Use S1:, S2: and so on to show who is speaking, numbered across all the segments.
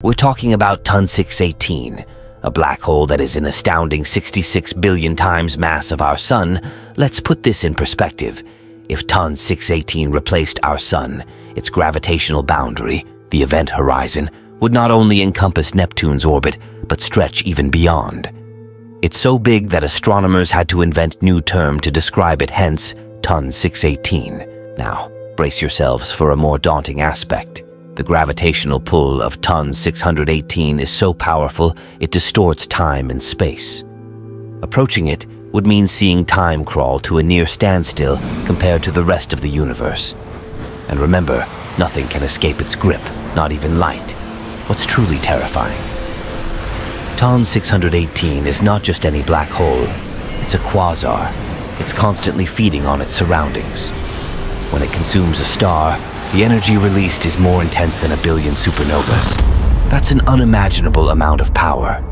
S1: We're talking about Ton 618, a black hole that is an astounding 66 billion times mass of our Sun. Let's put this in perspective. If Ton 618 replaced our Sun, its gravitational boundary, the event horizon, would not only encompass Neptune's orbit, but stretch even beyond. It's so big that astronomers had to invent new term to describe it, hence Ton 618. Now, brace yourselves for a more daunting aspect. The gravitational pull of Ton 618 is so powerful it distorts time and space. Approaching it would mean seeing time crawl to a near standstill compared to the rest of the universe. And remember, nothing can escape its grip, not even light. What's truly terrifying? Ton 618 is not just any black hole, it's a quasar. It's constantly feeding on its surroundings. When it consumes a star, the energy released is more intense than a billion supernovas. That's an unimaginable amount of power.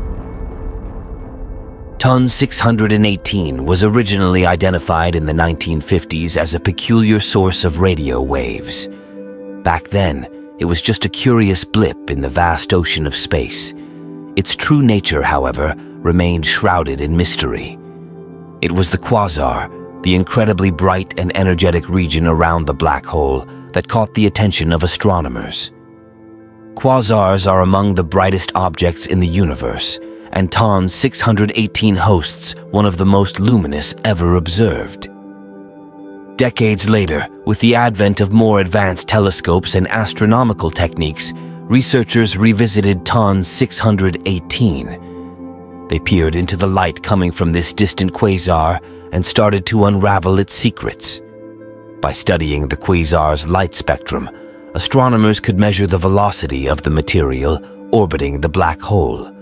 S1: Ton 618 was originally identified in the 1950s as a peculiar source of radio waves. Back then, it was just a curious blip in the vast ocean of space. Its true nature, however, remained shrouded in mystery. It was the quasar, the incredibly bright and energetic region around the black hole, that caught the attention of astronomers. Quasars are among the brightest objects in the universe, and Ton 618 hosts one of the most luminous ever observed. Decades later, with the advent of more advanced telescopes and astronomical techniques, researchers revisited Ton 618. They peered into the light coming from this distant quasar and started to unravel its secrets. By studying the quasar's light spectrum, astronomers could measure the velocity of the material orbiting the black hole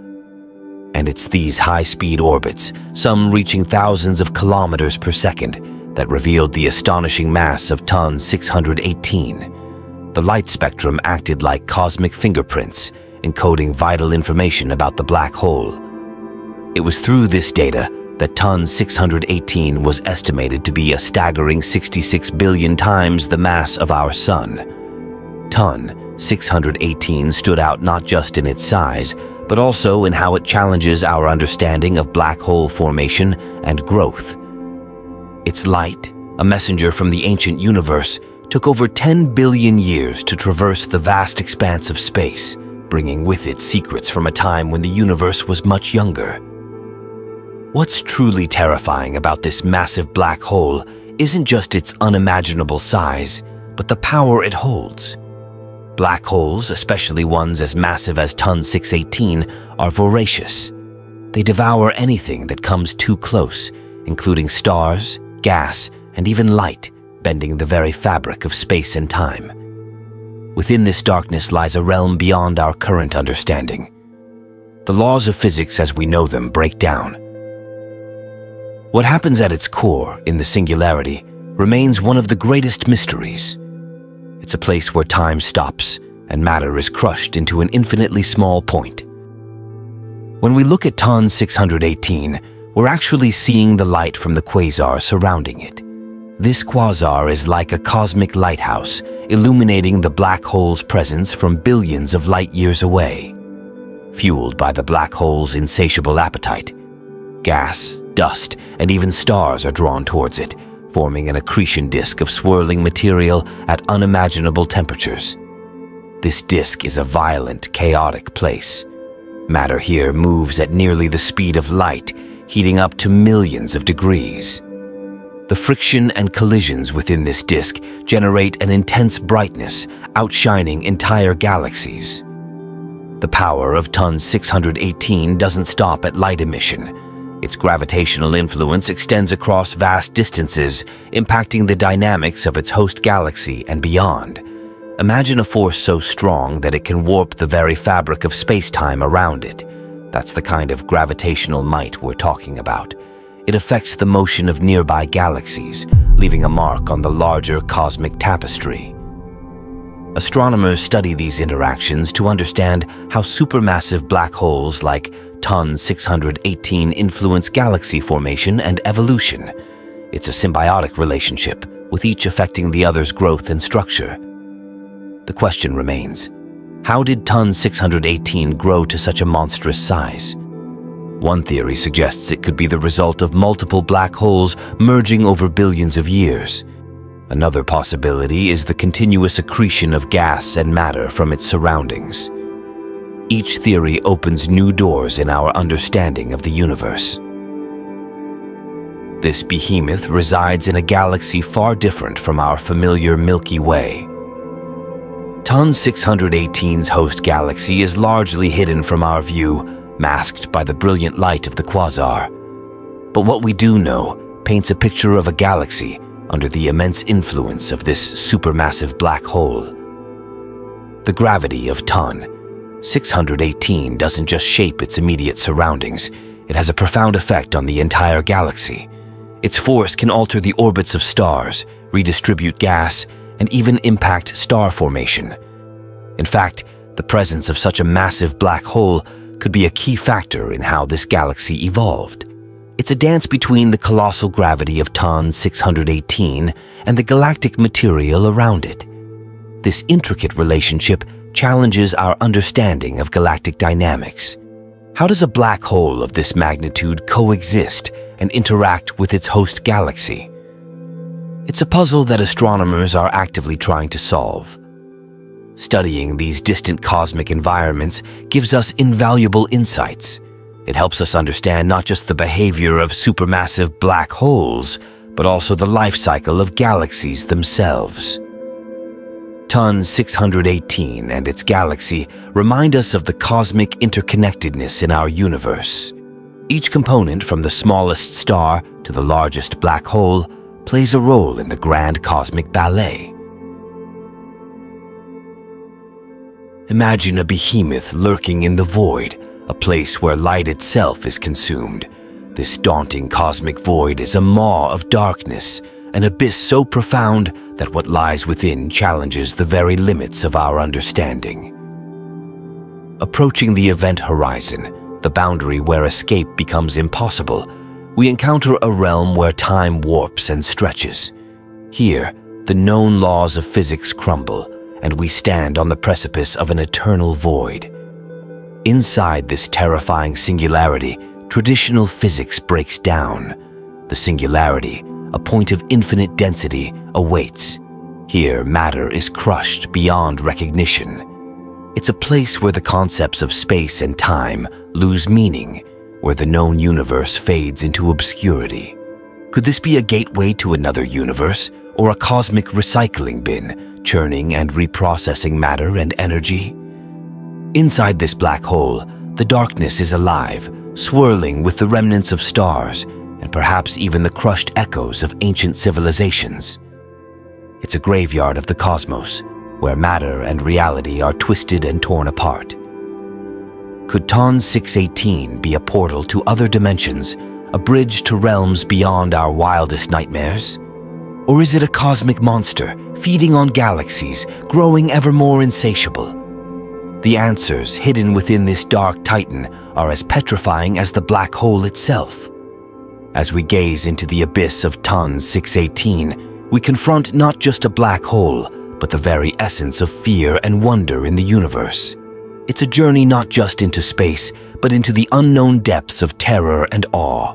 S1: and it's these high-speed orbits, some reaching thousands of kilometers per second, that revealed the astonishing mass of Ton 618. The light spectrum acted like cosmic fingerprints, encoding vital information about the black hole. It was through this data that Ton 618 was estimated to be a staggering 66 billion times the mass of our Sun. Ton 618 stood out not just in its size, but also in how it challenges our understanding of black hole formation and growth. Its light, a messenger from the ancient universe, took over 10 billion years to traverse the vast expanse of space, bringing with it secrets from a time when the universe was much younger. What's truly terrifying about this massive black hole isn't just its unimaginable size, but the power it holds. Black holes, especially ones as massive as Ton 618, are voracious. They devour anything that comes too close, including stars, gas, and even light, bending the very fabric of space and time. Within this darkness lies a realm beyond our current understanding. The laws of physics as we know them break down. What happens at its core, in the singularity, remains one of the greatest mysteries. It's a place where time stops and matter is crushed into an infinitely small point. When we look at Ton 618, we're actually seeing the light from the quasar surrounding it. This quasar is like a cosmic lighthouse, illuminating the black hole's presence from billions of light years away. Fueled by the black hole's insatiable appetite, gas, dust, and even stars are drawn towards it, forming an accretion disk of swirling material at unimaginable temperatures. This disk is a violent, chaotic place. Matter here moves at nearly the speed of light, heating up to millions of degrees. The friction and collisions within this disk generate an intense brightness, outshining entire galaxies. The power of Ton 618 doesn't stop at light emission. Its gravitational influence extends across vast distances, impacting the dynamics of its host galaxy and beyond. Imagine a force so strong that it can warp the very fabric of space-time around it. That's the kind of gravitational might we're talking about. It affects the motion of nearby galaxies, leaving a mark on the larger cosmic tapestry. Astronomers study these interactions to understand how supermassive black holes like Ton 618 influence galaxy formation and evolution. It's a symbiotic relationship, with each affecting the other's growth and structure. The question remains, How did Ton 618 grow to such a monstrous size? One theory suggests it could be the result of multiple black holes merging over billions of years. Another possibility is the continuous accretion of gas and matter from its surroundings. Each theory opens new doors in our understanding of the universe. This behemoth resides in a galaxy far different from our familiar Milky Way. Ton 618's host galaxy is largely hidden from our view, masked by the brilliant light of the quasar. But what we do know paints a picture of a galaxy under the immense influence of this supermassive black hole. The gravity of Ton 618 doesn't just shape its immediate surroundings, it has a profound effect on the entire galaxy. Its force can alter the orbits of stars, redistribute gas, and even impact star formation. In fact, the presence of such a massive black hole could be a key factor in how this galaxy evolved. It's a dance between the colossal gravity of Ton 618 and the galactic material around it. This intricate relationship challenges our understanding of galactic dynamics. How does a black hole of this magnitude coexist and interact with its host galaxy? It's a puzzle that astronomers are actively trying to solve. Studying these distant cosmic environments gives us invaluable insights. It helps us understand not just the behavior of supermassive black holes, but also the life cycle of galaxies themselves. Ton 618 and its galaxy remind us of the cosmic interconnectedness in our universe. Each component, from the smallest star to the largest black hole, plays a role in the grand cosmic ballet. Imagine a behemoth lurking in the void, a place where light itself is consumed. This daunting cosmic void is a maw of darkness, an abyss so profound that what lies within challenges the very limits of our understanding. Approaching the event horizon, the boundary where escape becomes impossible, we encounter a realm where time warps and stretches. Here, the known laws of physics crumble, and we stand on the precipice of an eternal void. Inside this terrifying singularity, traditional physics breaks down. The singularity, a point of infinite density, awaits. Here, matter is crushed beyond recognition. It's a place where the concepts of space and time lose meaning, where the known universe fades into obscurity. Could this be a gateway to another universe, or a cosmic recycling bin, churning and reprocessing matter and energy? Inside this black hole, the darkness is alive, swirling with the remnants of stars and perhaps even the crushed echoes of ancient civilizations. It's a graveyard of the cosmos, where matter and reality are twisted and torn apart. Could Ton 618 be a portal to other dimensions, a bridge to realms beyond our wildest nightmares? Or is it a cosmic monster, feeding on galaxies, growing ever more insatiable? The answers hidden within this dark titan are as petrifying as the black hole itself. As we gaze into the abyss of Ton 618, we confront not just a black hole, but the very essence of fear and wonder in the universe. It's a journey not just into space, but into the unknown depths of terror and awe.